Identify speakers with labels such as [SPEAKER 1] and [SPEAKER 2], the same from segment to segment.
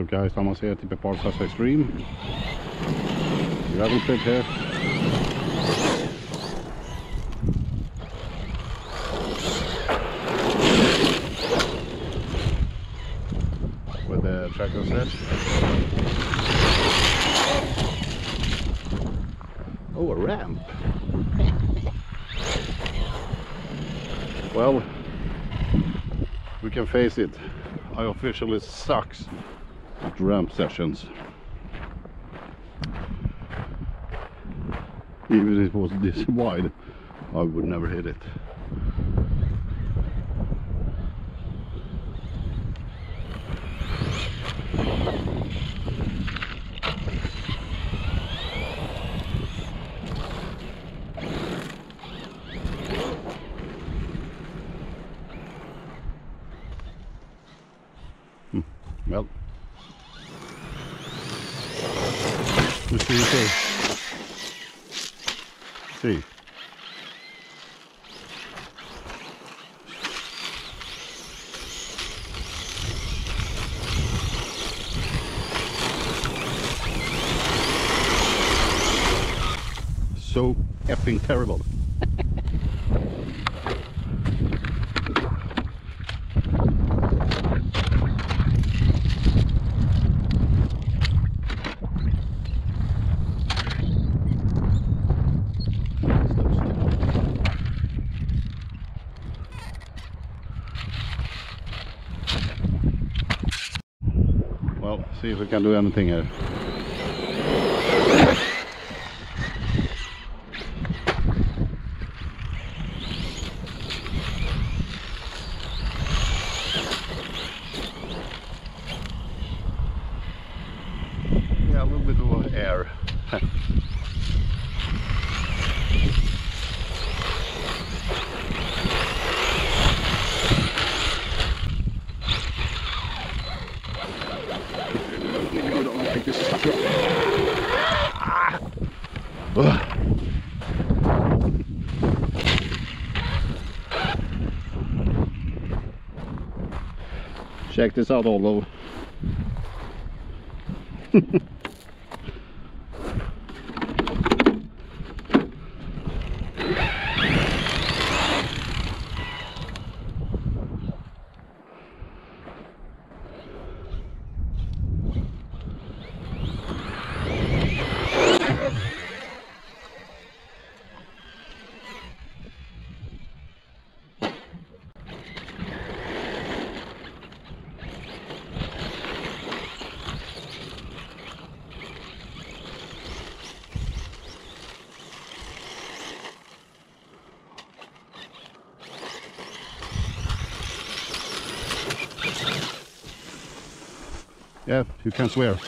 [SPEAKER 1] So guys, Thomas here, Park Plus Extreme. Gravel pit here. With the tractor set. Oh, a ramp. well, we can face it. I officially sucks ramp sessions. Even if it was this wide, I would never hit it. Well. Let's see see. See. So effing terrible. Well, see if we can do anything here. Yeah, a little bit of air. You don't take this stuff. Ah. Ugh. Check this out, Olo. Yeah, you can swear.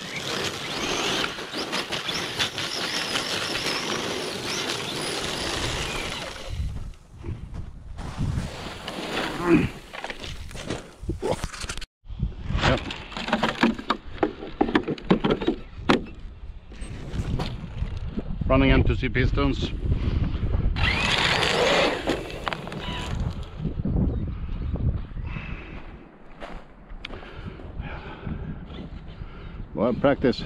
[SPEAKER 1] Yep. Running empty pistons. Well, practice.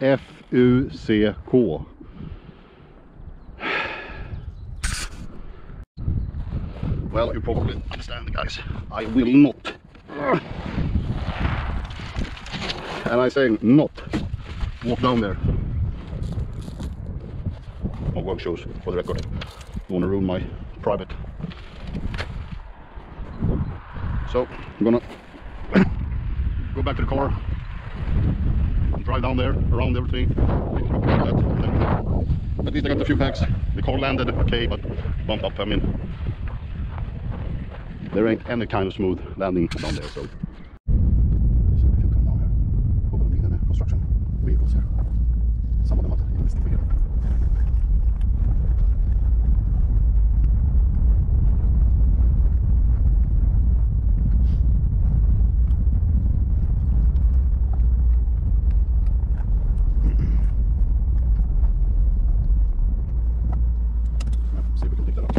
[SPEAKER 1] F-U-C-K. Well, you probably understand, guys. I will not. And I say not walk down there. My work shoes, for the record. Don't want to ruin my private. So I'm gonna go back to the car, drive down there, around everything. That. At least I got a few packs. The car landed okay, but bumped up. I mean, there ain't any kind of smooth landing down there. So. Construction vehicles here. Some of them are even still here. See if we can pick that up.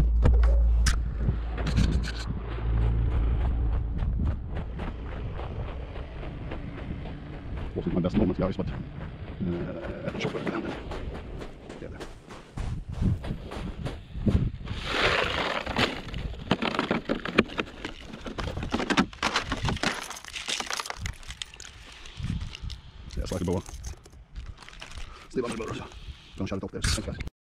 [SPEAKER 1] Guys, but uh, I'm not sure where it landed. Yeah, there. Yeah, it's like a boa. Still on